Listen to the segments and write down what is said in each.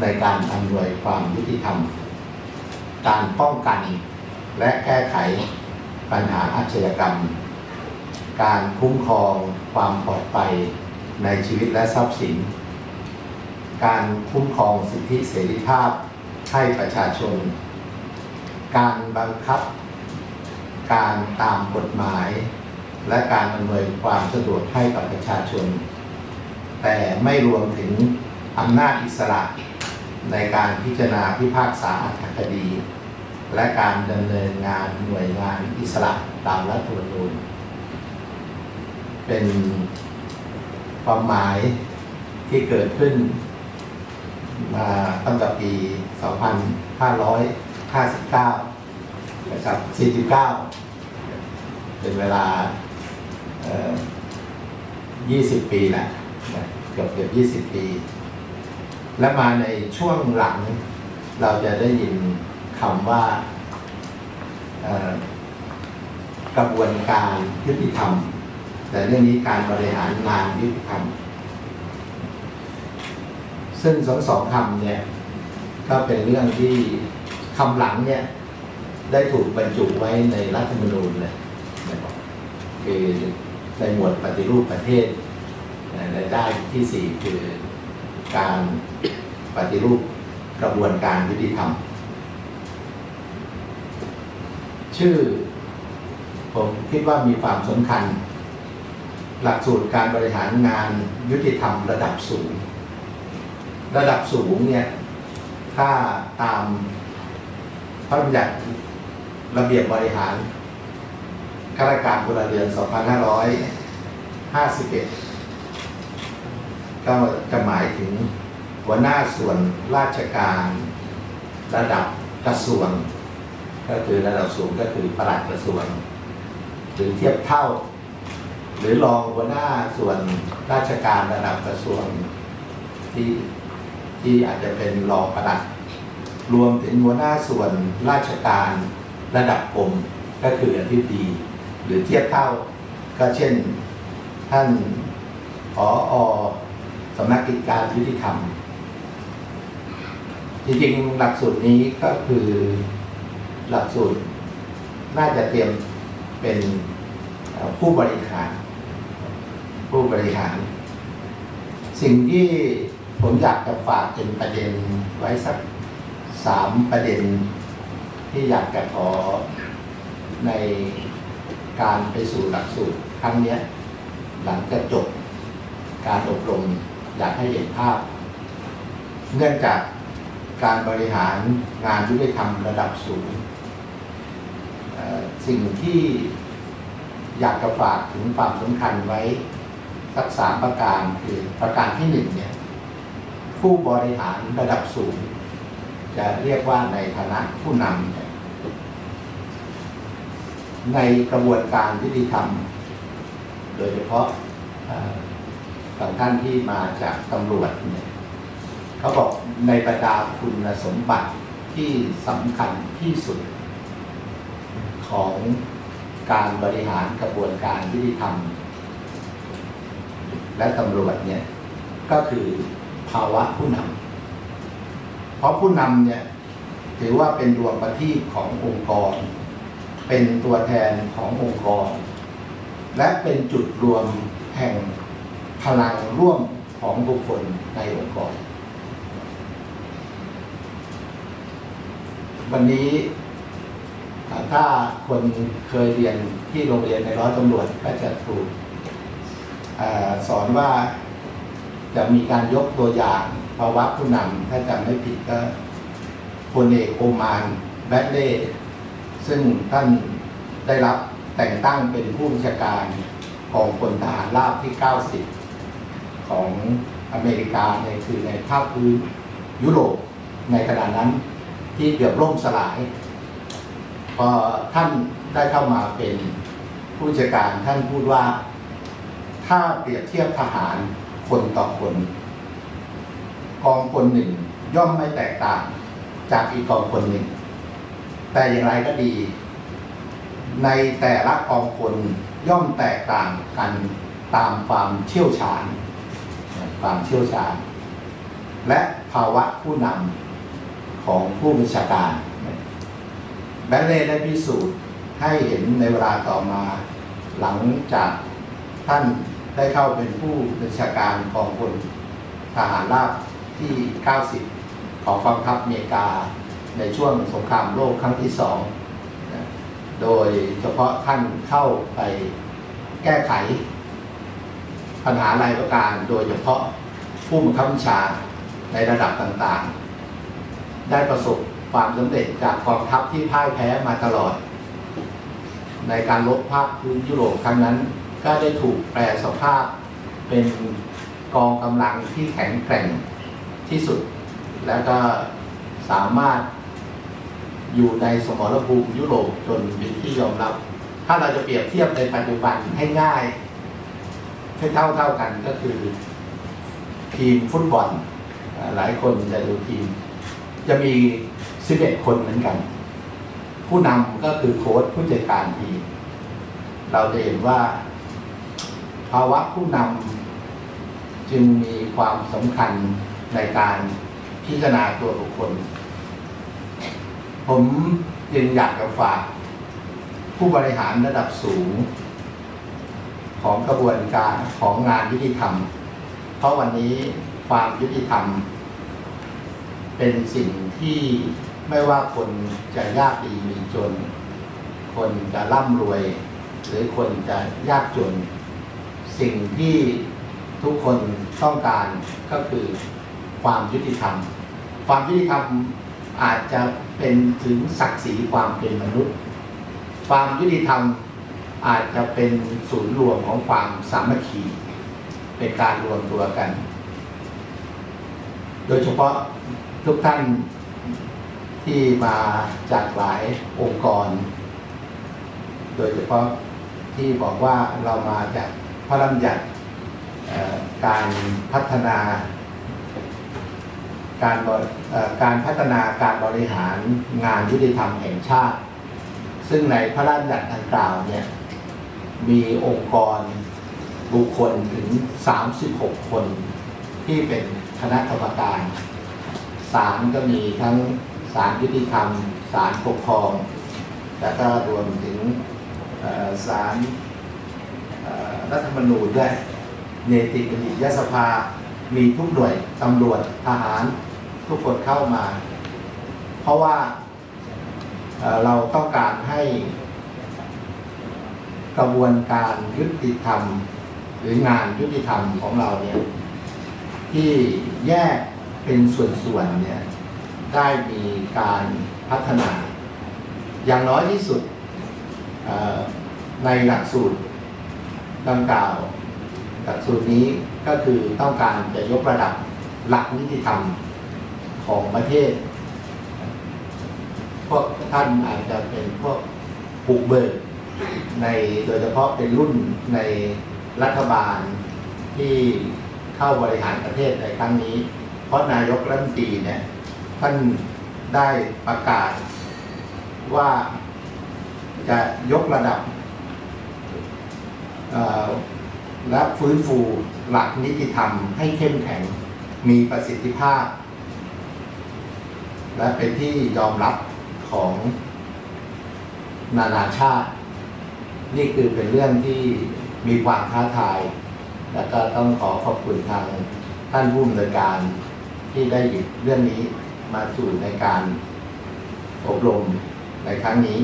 ในการอำนวยความยุติธรรม การป้องกันและแก้ไขปัญหาอาชญากรรม การคุ้มครองความปลอดภัยในชีวิตและทรัพย์สิน การคุ้มครองสิทธิเสรีภาพให้ประชาชน การบังคับ การตามกฎหมาย และการอำนวยความสะดวกให้กับประชาชน แต่ไม่รวมถึงอำนาจอิสระ ในการพิจารณาพิพากษาอัตคดี และการดำเนินงานหน่วยงานอิสระตามรัฐธรรมนูญเป็นความหมายที่เกิดขึ้นมาตั้งแต่ปี 2559 นะครับ 49 เป็นเวลา 20 ปีแหละเกือบเกือบ 20 ปี และมาในช่วงหลัง เราจะได้ยินคำว่ากระบวนการยุติธรรม แต่เรื่องนี้การบริหารงานยุติธรรม ซึ่งสองสองคำเนี่ยก็เป็นเรื่องที่คำหลังเนี่ยได้ถูกบรรจุไว้ในรัฐธรรมนูญเลยนะครับคือในหมวดปฏิรูปประเทศในด้านที่สี่คือ การปฏิรูปกระบวนการยุติธรรม ชื่อ ผมคิดว่ามีความสำคัญ หลักสูตรการบริหารงานยุติธรรมระดับสูง ระดับสูงเนี่ยถ้าตามพระบัญญัติระเบียบบริหารข้าราชการพลเรือน 2551 ก็จะหมายถึงหัวหน้าส่วนราชการระดับกระทรวง ก็คือระดับสูงก็คือปลัดกระทรวง หรือเทียบเท่า หรือรองหัวหน้าส่วนราชการระดับกระทรวงที่ที่อาจจะเป็นรองประหลัดรวมถึงหัวหน้าส่วนราชการระดับกรมก็คืออธิบดีหรือเทียบเท่า ก็เช่นท่านผออ สำนักกิจการยุติธรรม จริงๆหลักสูตรนี้ก็คือหลักสูตรน่าจะเตรียมเป็นผู้บริหาร ผู้บริหาร สิ่งที่ผมอยากจะฝากเป็นประเด็นไว้สักสามประเด็น ที่อยากจะขอในการไปสู่หลักสูตรครั้งนี้หลังจากจบการอบรม อยากให้เห็นภาพ เนื่องจากการบริหารงานยุติธรรมระดับสูง สิ่งที่อยากจะฝากถึงความสำคัญไว้สักสามประการคือประการที่หนึ่งเนี่ยผู้บริหารระดับสูง จะเรียกว่าในฐานะผู้นำในกระบวนการยุติธรรม โดยเฉพาะ บางท่านที่มาจากตำรวจเนี่ยเขาบอกในบรรดาคุณสมบัติที่สำคัญที่สุด ของการบริหารกระบวนการยุติธรรม และตำรวจเนี่ยก็คือภาวะผู้นำเพราะผู้นำเนี่ยถือว่าเป็นดวงประทีปขององค์กร เป็นตัวแทนขององค์กร และเป็นจุดรวมแห่ง พลังร่วมของบุคคลในองค์กร วันนี้ถ้าคนเคยเรียนที่โรงเรียนในร้อยตำรวจก็จะถูกอสอนว่าจะมีการยกตัวอย่างภาวะผู้นำถ้าจำไม่ผิดก็พลเอกโอมานแบดเล่ซึ่งท่านได้รับแต่งตั้งเป็นผู้บัญชาการของพลทหารราบที่ 90 ของอเมริกาในคือในภาคพื้นยุโรปในขณะนั้นที่เกือบล่มสลาย พอท่านได้เข้ามาเป็นผู้จัดการท่านพูดว่า ถ้าเปรียบเทียบทหารคนต่อคน กองคนหนึ่งย่อมไม่แตกต่างจากอีกกองคนหนึ่ง แต่อย่างไรก็ดี ในแต่ละกองคนย่อมแตกต่างกันตามความเชี่ยวชาญ ความเชี่ยวชาญ และภาวะผู้นำของผู้บัญชาการ แบนเล่ได้พิสูจน์ให้เห็นในเวลาต่อมาหลังจากท่านได้เข้าเป็นผู้บัญชาการกองพลทหารราบที่ 90 ของกองทัพอเมริกาในช่วงสงครามโลกครั้งที่สอง โดยเฉพาะท่านเข้าไปแก้ไข ปัญหารายประการโดยเฉพาะผู้บังคับบัญชาในระดับต่างๆ ได้ประสบความสำเร็จจากกองทัพที่พ่ายแพ้มาตลอด ในการลบภาคพื้นยุโรปครั้งนั้น ก็ได้ถูกแปลสภาพเป็นกองกำลังที่แข็งแกร่งที่สุด แล้วก็สามารถอยู่ในสมรภูมิยุโรปจนเป็นที่ยอมรับ ถ้าเราจะเปรียบเทียบในปัจจุบันให้ง่าย ให้เท่าเท่ากันก็คือ ทีมฟุตบอลหลายคนจะดูทีม จะมี 11 คนเหมือนกัน ผู้นำก็คือโค้ชผู้จัดการทีม เราจะเห็นว่า ภาวะผู้นำจึงมีความสำคัญในการพิจารณาตัวบุคคล ผมจึงอยากจะฝากผู้บริหารระดับสูง ของกระบวนการของงานยุติธรรม เพราะวันนี้ความยุติธรรม เป็นสิ่งที่ไม่ว่าคนจะยากดีมีจน คนจะร่ำรวย หรือคนจะยากจน สิ่งที่ทุกคนต้องการก็คือความยุติธรรม ความยุติธรรมอาจจะเป็นถึงศักดิ์ศรีความเป็นมนุษย์ ความยุติธรรม อาจจะเป็นศูนย์รวมของความสามัคคีเป็นการรวมตัวกัน โดยเฉพาะทุกท่านที่มาจากหลายองค์กร โดยเฉพาะที่บอกว่าเรามาจากพระราชบัญญัติการพัฒนา การการพัฒนาการบริหารงานยุติธรรมแห่งชาติ ซึ่งในพระราชบัญญัติดังกล่าวเนี่ย มีองค์กรบุคคลถึง 36 คน ที่เป็นคณะกรรมการศาลก็มีทั้งศาลยุติธรรมศาลปกครอง แล้วก็รวมถึงศาลรัฐธรรมนูญด้วยเนติบัณฑิตยสภา มีทุกหน่วยตำรวจทหารทุกคนเข้ามา เพราะว่าเราต้องการให้ กระบวนการยุติธรรม หรืองานยุติธรรมของเราเนี่ยที่แยกเป็นส่วนๆเนี่ยได้มีการพัฒนา อย่างน้อยที่สุดในหลักสูตรดังกล่าวหลักสูตรนี้ก็คือต้องการจะยกระดับหลักนิติธรรมของประเทศ พวกท่านอาจจะเป็นพวกปลูกเบิก ในโดยเฉพาะเป็นรุ่นในรัฐบาลที่เข้าบริหารประเทศในครั้งนี้ เพราะนายกรัฐมนตรีเนี่ยท่านได้ประกาศว่าจะยกระดับและฟื้นฟูหลักนิติธรรมให้เข้มแข็งมีประสิทธิภาพ และเป็นที่ยอมรับของนานาชาติ นี่คือเป็นเรื่องที่มีความท้าทาย แล้วก็ต้องขอขอบคุณทางท่านผู้อำนวยการที่ได้หยิบเรื่องนี้มาสู่ในการอบรมในครั้งนี้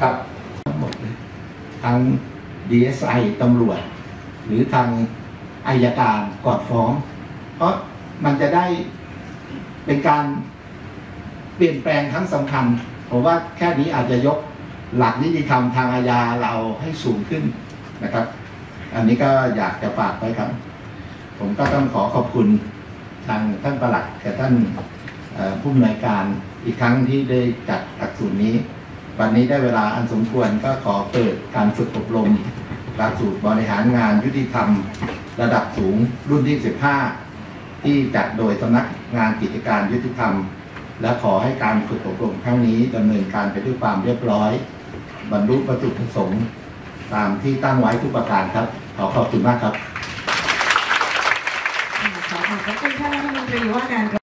ครับทั้งหมดทั้ง DSI ตำรวจ หรือทางอายการกอดฟ้อง เพราะมันจะได้เป็นการเปลี่ยนแปลงครั้งสำคัญผมว่าแค่นี้อาจจะยก หลักนิติธรรมทางอาญาเราให้สูงขึ้นนะครับ อันนี้ก็อยากจะฝากไว้ครับ ผมก็ต้องขอขอบคุณทางท่านประหลัดกับท่านผู้อำนวยการอีกครั้งที่ได้จัดหลักสูตรนี้ วันนี้ได้เวลาอันสมควรก็ขอเปิดการฝึกอบรมหลักสูตรบริหารงานยุติธรรม ระดับสูงรุ่นที่ 15 ที่จัดโดยสำนักงานกิจการยุติธรรม และขอให้การฝึกอบรมครั้งนี้ดำเนินการไปด้วยความเรียบร้อย บรรลุประจุประสงค์ตามที่ตั้งไว้ทุกประการครับ ขอขอบคุณมากครับ ขอขอบขอบคุณท่านรัฐมนตรีว่าการ